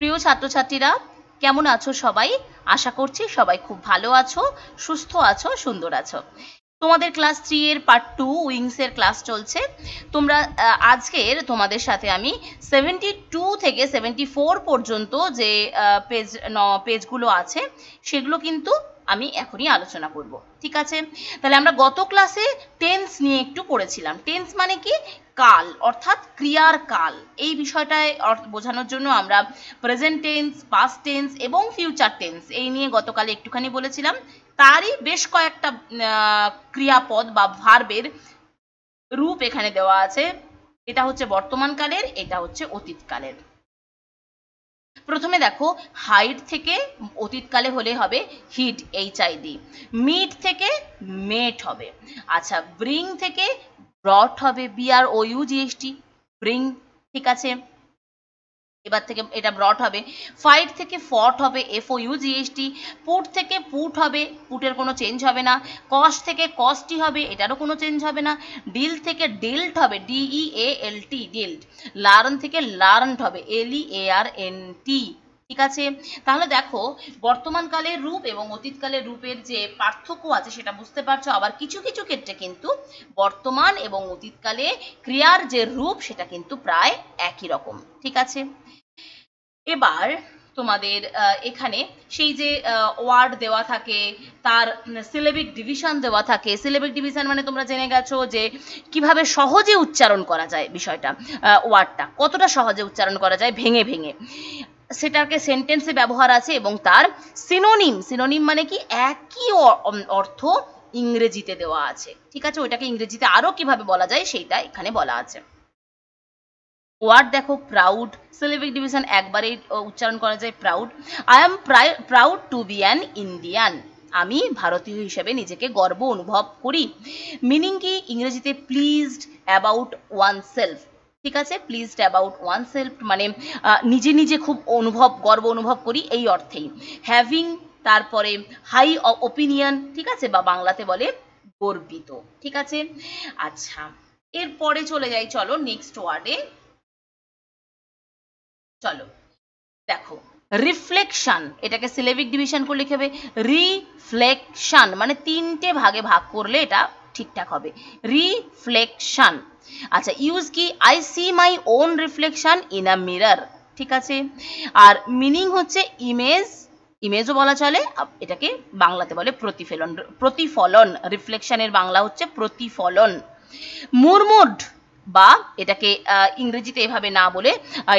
প্রিয় ছাত্রছাত্রীরা, কেমন আছো সবাই? আশা করছি সবাই খুব ভালো আছো, সুস্থ আছো, সুন্দর আছো। তোমাদের ক্লাস থ্রি এর পার্ট টু উইংস এর ক্লাস চলছে। তোমরা আজকের তোমাদের সাথে আমি সেভেন্টি টু থেকে সেভেন্টি ফোর পর্যন্ত যে পেজ পেজগুলো আছে, সেগুলো কিন্তু আমি এখনই আলোচনা করব। ঠিক আছে? তাহলে আমরা গত ক্লাসে টেন্স নিয়ে একটু পড়েছিলাম টেন্স মানে কি? কাল, অর্থাৎ ক্রিয়ার কাল। এই বিষয়টায় বোঝানোর জন্য আমরা প্রেজেন্ট টেন্স পাস্ট টেন্স এবং ফিউচার টেন্স এই নিয়ে গতকালে একটুখানি বলেছিলাম। তারই বেশ কয়েকটা ক্রিয়াপদ বা ভার্বের রূপ এখানে দেওয়া আছে। এটা হচ্ছে বর্তমানকালের এটা হচ্ছে অতীতকালের প্রথমে দেখো হাইট থেকে অতীতকালে হলে হবে hit H I D meet থেকে মেট হবে। আচ্ছা ব্রিং থেকে ব্রট হবে B R O U GST bring ঠিক আছে? এবার থেকে এটা ব্রট হবে। ফাইট থেকে ফট হবে F O U GST put থেকে পুট হবে পুটের কোনো চেঞ্জ হবে না। কস্ট থেকে কস্টই হবে, এটারও কোনো চেঞ্জ হবে না। ডিল থেকে ডিল্ট হবে D E A L T dealt learn থেকে লার্নড হবে এল ই এ আর এন টি ঠিক আছে? তাহলে দেখো বর্তমানকালের রূপ এবং অতীতকালের রূপের যে পার্থক্য আছে সেটা বুঝতে পারছ। আবার কিছু কিছু ক্ষেত্রে কিন্তু বর্তমান এবং অতীতকালে ক্রিয়ার যে রূপ সেটা কিন্তু প্রায় একই রকম। ঠিক আছে? এবার তোমাদের এখানে সেই যে ওয়ার্ড দেওয়া থাকে, তার সিলেবিক ডিভিশন দেওয়া থাকে। সিলেবিক ডিভিশন মানে তোমরা জেনে গেছো যে কীভাবে সহজে উচ্চারণ করা যায় বিষয়টা ওয়ার্ডটা কতটা সহজে উচ্চারণ করা যায়? ভেঙে ভেঙে। সেটাকে সেন্টেন্সে ব্যবহার আছে এবং তার সিনোনিম সিনোনিম মানে কি? একই অর্থ ইংরেজিতে দেওয়া আছে। ঠিক আছে? ওইটাকে ইংরেজিতে আরও কীভাবে বলা যায় সেইটা এখানে বলা আছে। ওয়ার্ড দেখো প্রাউড সিলেবিক ডিভিশন একবারেই উচ্চারণ করা যায় proud I am proud to be an Indian আমি ভারতীয় হিসেবে নিজেকে গর্ব অনুভব করি। মিনিং কি? ইংরেজিতে প্লিজড অ্যাবাউট ওয়ান সেলফ ঠিক আছে প্লিজড অ্যাবাউট ওয়ান সেলফ মানে নিজে নিজে খুব অনুভব, গর্ব অনুভব করি এই অর্থেই। হ্যাভিং তারপরে হাই ওপিনিয়ন ঠিক আছে, বা বাংলাতে বলে গর্বিত, ঠিক আছে? আচ্ছা এরপরে চলে যাই, চলো নেক্সট ওয়ার্ডে চলো, দেখো রিফ্লেকশন এটাকে সিলেবিক ডিভিশন করলে কি হবে রিফ্লেকশন মানে তিনটে ভাগে ভাগ করলে এটা ঠিকঠাক হবে। রিফ্লেকশন আচ্ছা ইউজ কি? I see my own reflection in a mirror ঠিক আছে? আর মিনিং হচ্ছে ইমেজ ইমেজও বলা চলে এটাকে বাংলাতে বলে প্রতিফলন। প্রতিফলন। রিফ্লেকশনের বাংলা হচ্ছে প্রতিফলন। মুরমুড বা এটাকে ইংরেজিতে এভাবে না বলে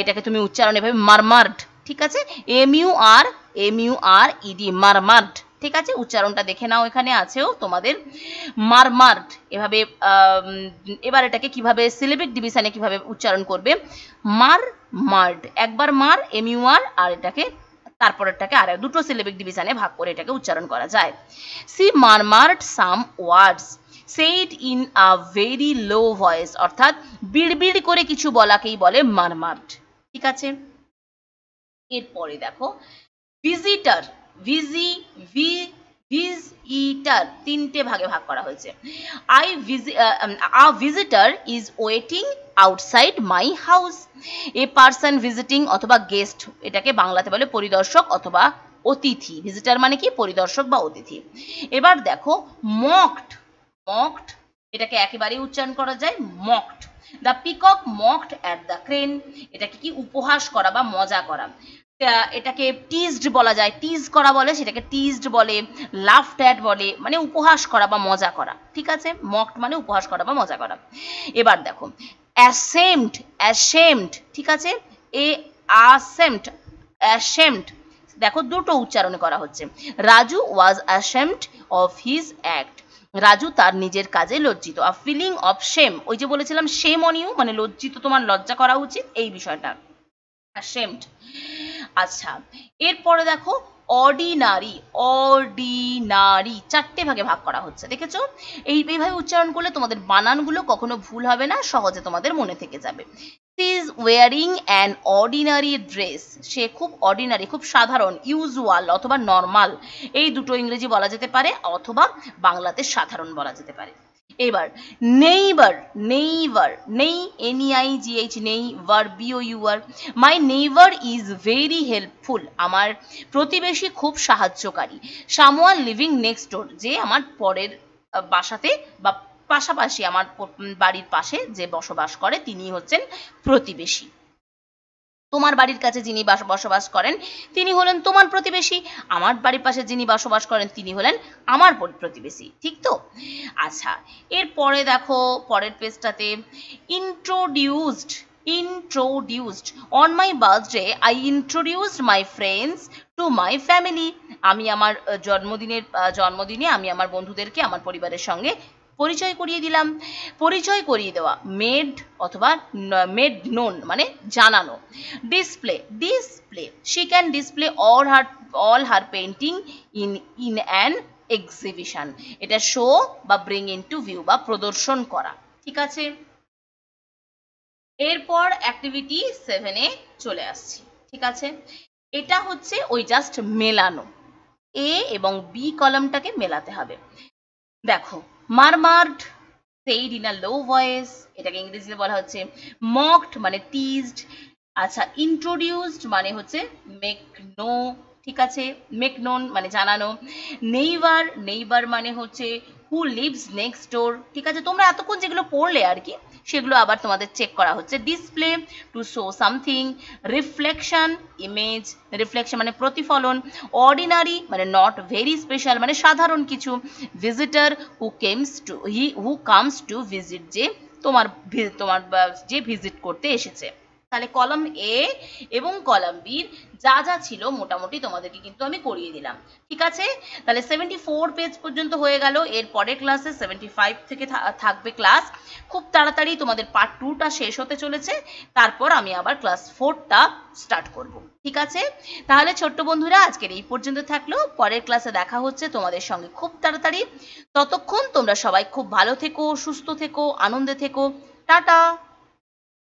এটাকে তুমি উচ্চারণ এভাবে মারমার্ড ঠিক আছে? M U R M U R E D murmured ঠিক আছে? উচ্চারণটা দেখে নাও এখানে আছেও তোমাদের মারমার্ড। এভাবে এবার এটাকে কীভাবে সিলেবিক ডিভিশনে কীভাবে উচ্চারণ করবে? মার মার্ড একবার মার এম ইউ আর আর এটাকে, তারপরেরটাকে আর দুটো সিলেবিক ডিভিশনে ভাগ করে এটাকে উচ্চারণ করা যায়। See, murmured some words. Said in a very low voice, অর্থাৎ বিড়বিড় করে কিছু বলাকেই বলে মারমার্ড। ঠিক আছে? এরপরে দেখো, ভিজিটার ভিজি, ভি ভিজিটার তিনটে ভাগে ভাগ করা হয়েছে। আই ভিজি a visitor is waiting outside my house. A person visiting অথবা গেস্ট, এটাকে বাংলাতে বলে পরিদর্শক অথবা অতিথি। ভিজিটার মানে কি? পরিদর্শক বা অতিথি। এবার দেখো, মকড মকড, এটাকে একেবারেই উচ্চারণ করা যায় mocked. The peacock mocked at the crane, এটাকে কি উপহাস করা বা মজা করা। এটাকে টিজড বলা যায়। টিজ করা বলে, সেটাকে টিজড বলে লাফড অ্যাট বলে মানে উপহাস করা বা মজা করা। ঠিক আছে? মকড মানে উপহাস করা বা মজা করা। এবার দেখো অ্যাসেমড অ্যাসেমড ঠিক আছে? এ আসেমড অ্যাসেমড দেখো, দুটো উচ্চারণ করা হচ্ছে। Raju was ashamed of his act Raju তার নিজের কাজে লজ্জিত। আ ফিলিং অফ শেম ওই যে বলেছিলাম শেম অন ইউ মানে লজ্জিত তোমার লজ্জা করা উচিত, এই বিষয়টা। অ্যাসেমড আচ্ছা এরপরে দেখো, অর্ডিনারি অর্ডিনারি, চারটে ভাগে ভাগ করা হচ্ছে, দেখেছ? এই, এইভাবে উচ্চারণ করলে তোমাদের বানানগুলো কখনো ভুল হবে না, সহজে তোমাদের মনে থেকে যাবে। Is wearing an ordinary dress সে খুব অর্ডিনারি খুব সাধারণ ইউজুয়াল অথবা নর্মাল এই দুটো ইংরেজি বলা যেতে পারে, অথবা বাংলাতে সাধারণ বলা যেতে পারে। এবার neighbour neighbour neigh N I G H neighbour B O U R my neighbour is very helpful আমার প্রতিবেশী খুব সাহায্যকারী সামোয়ার লিভিং নেক্সট ডোর যে আমার পরের বাসাতে বা পাশাপাশি আমার বাড়ির পাশে যে বসবাস করে তিনি হচ্ছেন প্রতিবেশী। তোমার বাড়ির কাছে যিনি বসবাস করেন, তিনি হলেন তোমার প্রতিবেশী। আমার বাড়ির পাশে যিনি বসবাস করেন, তিনি হলেন আমার প্রতিবেশী। ঠিক তো? আচ্ছা এরপরে দেখো, পরের পেজটাতে introduced introduced on my birthday I introduced my friends to my family আমি আমার জন্মদিনের জন্মদিনে আমি আমার বন্ধুদেরকে, আমার পরিবারের সঙ্গে পরিচয় করিয়ে দিলাম। পরিচয় করিয়ে দেওয়া মেড অথবা মেড নোন মানে জানানো। Display display she can display all her all her painting in in an exhibition এটা শো বা ব্রিং ইন টু ভিউ বা প্রদর্শন করা, ঠিক আছে? এরপর অ্যাক্টিভিটি সেভেনে চলে আসছি, ঠিক আছে? এটা হচ্ছে ওই জাস্ট মেলানো। এ এবং বি কলমটাকে মেলাতে হবে। দেখো murmured said in a low voice এটাকে ইংরেজিতে বলা হচ্ছে মকড মানে টিজড আচ্ছা ইন্ট্রোডিউসড মানে হচ্ছে মেক নো ঠিক আছে মেক নোন মানে জানানো। নেইবার নেইবার মানে হচ্ছে হু লিভস নেক্সট ডোর ঠিক আছে? তোমরা এতক্ষণ যেগুলো পড়লে আর কি, সেগুলো আবার তোমাদের চেক করা হচ্ছে। Display to show something reflection image reflection মানে প্রতিফলন অর্ডিনারি মানে নট ভেরি স্পেশাল মানে সাধারণ কিছু। Visitor who comes to he who comes to visit যে তোমার তোমার, যে ভিজিট করতে এসেছে। তাহলে কলাম এ এবং কলাম বির যা যা ছিল মোটামুটি তোমাদেরকে কিন্তু আমি করিয়ে দিলাম। ঠিক আছে? তাহলে সেভেন্টি ফোর পেজ পর্যন্ত হয়ে গেল। এর পরের ক্লাসে সেভেন্টি ফাইভ থেকে থাকবে ক্লাস খুব তাড়াতাড়ি তোমাদের পার্ট টুটা শেষ হতে চলেছে। তারপর আমি আবার ক্লাস ফোরটা স্টার্ট করব। ঠিক আছে? তাহলে ছোট্ট বন্ধুরা, আজকের এই পর্যন্ত থাকল। পরের ক্লাসে দেখা হচ্ছে তোমাদের সঙ্গে খুব তাড়াতাড়ি। ততক্ষণ তোমরা সবাই খুব ভালো থেকো, সুস্থ থেকো, আনন্দে থেকো। টাটা!